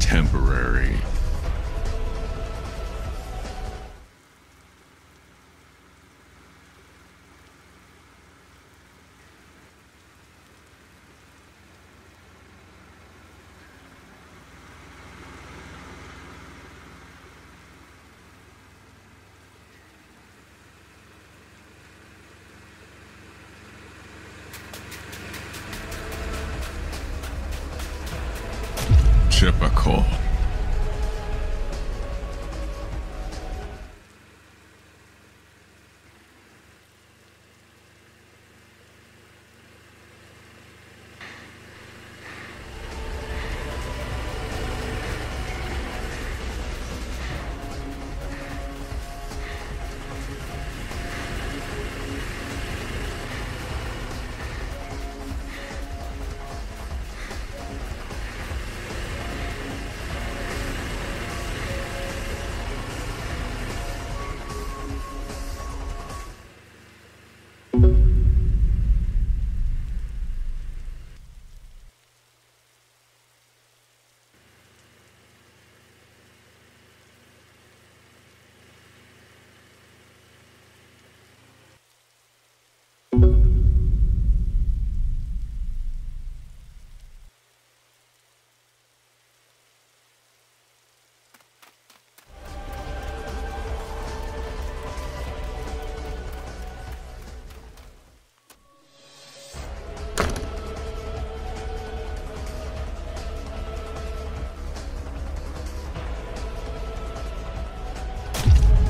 temporary. Typical.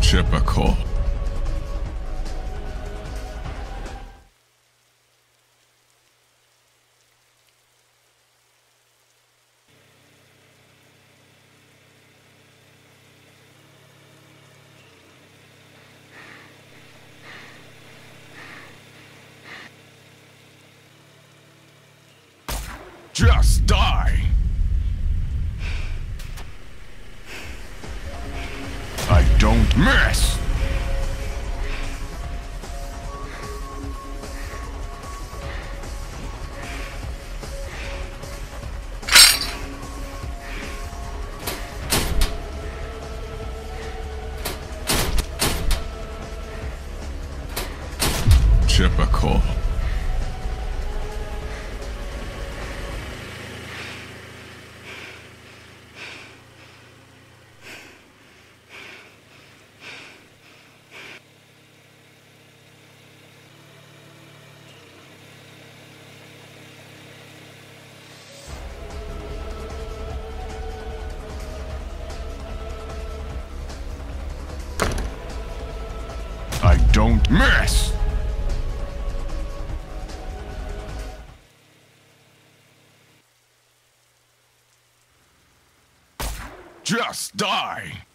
Typical. Just die! Miss! Typical. Don't miss! Just die!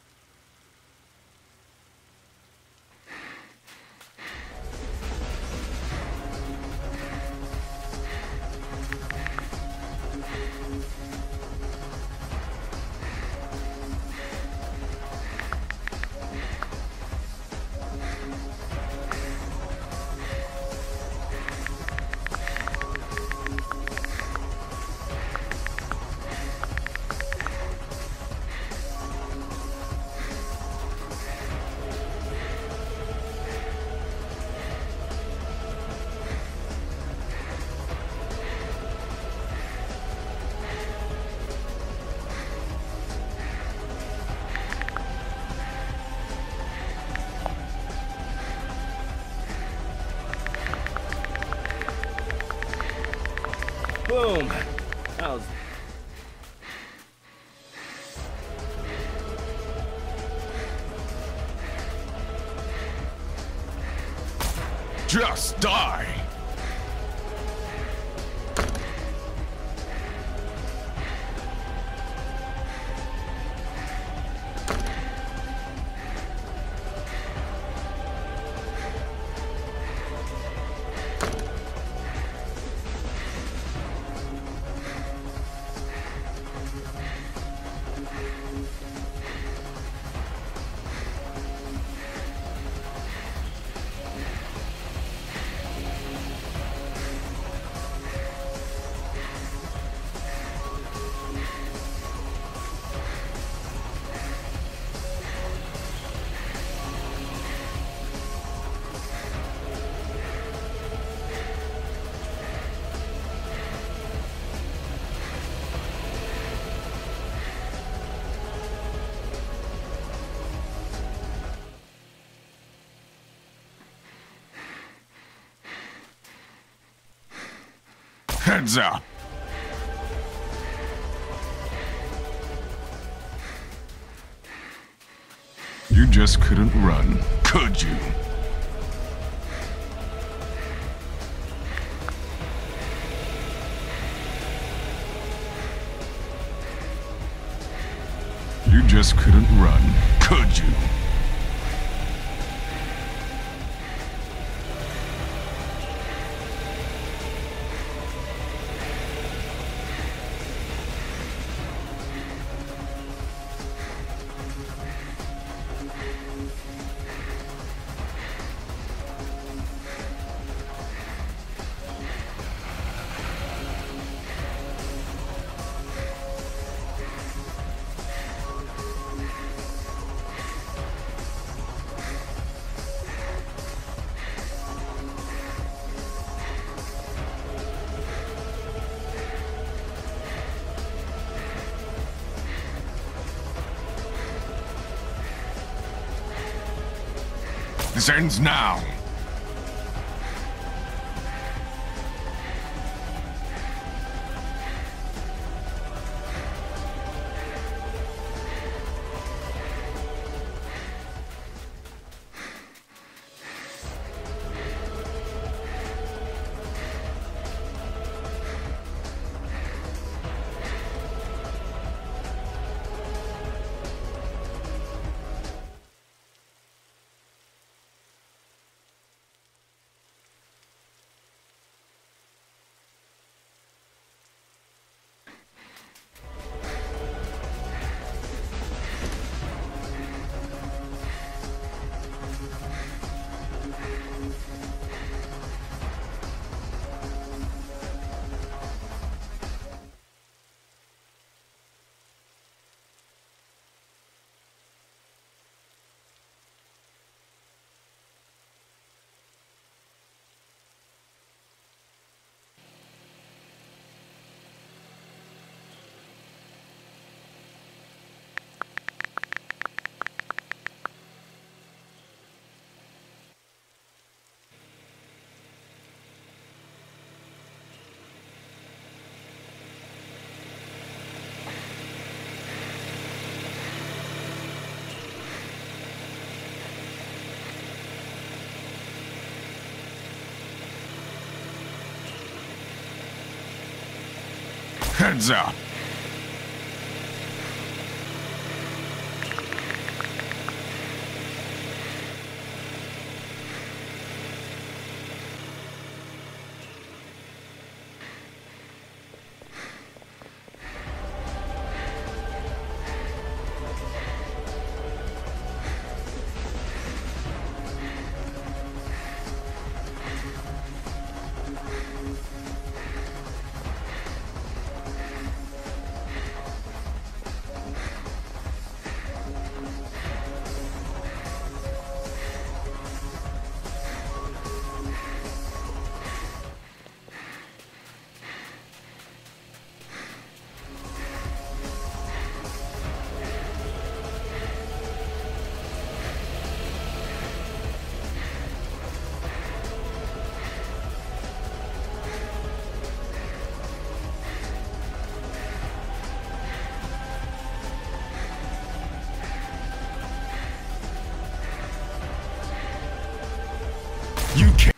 Just die! Heads up. You just couldn't run, could you? You just couldn't run, could you? Ends now. Heads up. You can't.